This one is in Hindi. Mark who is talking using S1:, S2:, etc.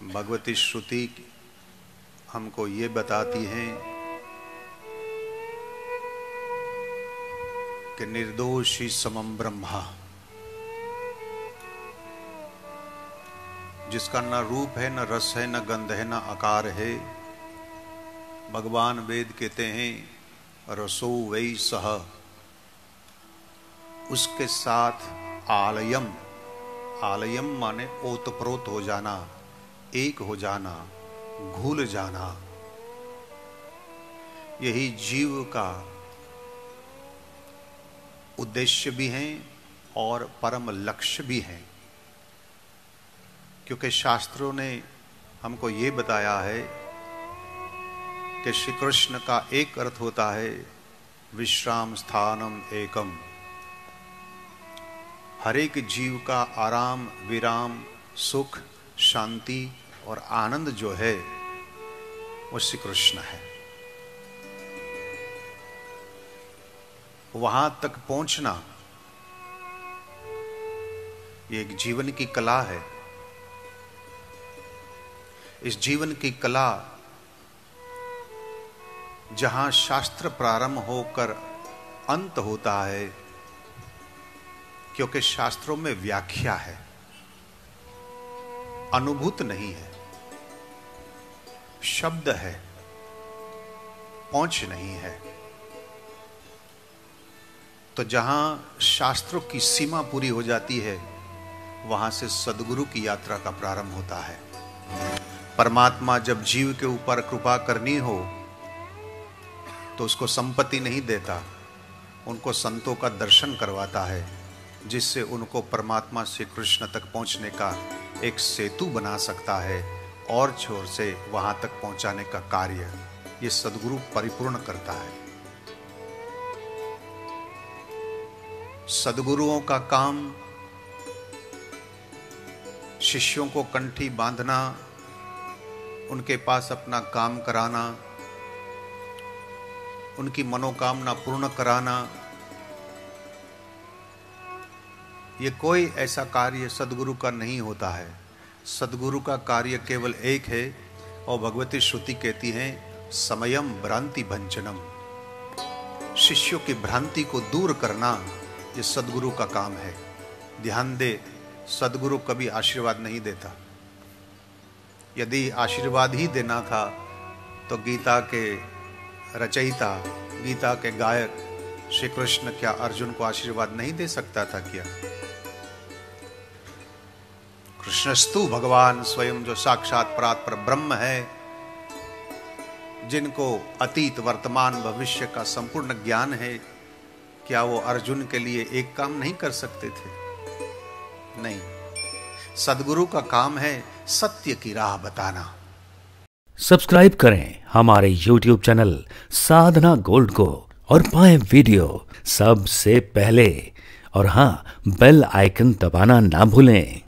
S1: भगवती श्रुति हमको ये बताती हैं कि निर्दोषी समम ब्रह्मा, जिसका न रूप है, न रस है, न गंध है, न आकार है, भगवान वेद कहते हैं, रसो वही सह। उसके साथ आलयम आलयम माने ओतप्रोत हो जाना। एक हो जाना, घुल जाना। यही जीव का उद्देश्य भी है और परम लक्ष्य भी है। क्योंकि शास्त्रों ने हमको ये बताया है कि श्री कृष्ण का एक अर्थ होता है विश्राम स्थानम एकम। हर एक जीव का आराम, विराम, सुख शांति और आनंद जो है, वो श्री कृष्ण है। वहाँ तक पहुँचना ये एक जीवन की कला है। इस जीवन की कला जहाँ शास्त्र प्रारंभ होकर अंत होता है, क्योंकि शास्त्रों में व्याख्या है। अनुभूत नहीं है। शब्द है। पहुँच नहीं है। तो जहाँ शास्त्रों की सीमा पूरी हो जाती है, वहाँ से सदगुरु की यात्रा का प्रारंभ होता है। परमात्मा जब जीव के ऊपर कृपा करनी हो तो उसको संपत्ति नहीं देता, उनको संतों का दर्शन करवाता है, जिससे उनको परमात्मा से कृष्ण तक पहुँचने का एक सेतु बना सकता है और छोर से वहाँ तक पहुँचाने का कार्य ये सदगुरु परिपूर्ण करता है। सदगुरुओं का काम, शिष्यों को कंठी बांधना, उनके पास अपना काम कराना, उनकी मनोकामना पूर्ण कराना ये कोई ऐसा कार्य सदगुरु का नहीं होता है। सदगुरु का कार्य केवल एक है, और भगवती श्रुति कहती है, समयम भ्रांति भंजनम। शिष्यों की भ्रांति को दूर करना ये सदगुरु का काम है। ध्यान दे, सदगुरु कभी आशीर्वाद नहीं देता। यदि आशीर्वाद ही देना था तो गीता के रचयिता, गीता के गायक श्री कृष्ण क्या अर्जुन को आशीर्वाद नहीं दे सकता था क्या? कृष्णस्तु भगवान स्वयं जो साक्षात प्रात पर ब्रह्म है, जिनको अतीत वर्तमान भविष्य का संपूर्ण ज्ञान है, क्या वो अर्जुन के लिए एक काम नहीं कर सकते थे? नहीं। सदगुरु का काम है सत्य की राह बताना।
S2: सब्सक्राइब करें हमारे YouTube चैनल साधना गोल्ड को और पाएँ वीडियो सबसे पहले। और हाँ बेल आइकन दबाना ना भूलें।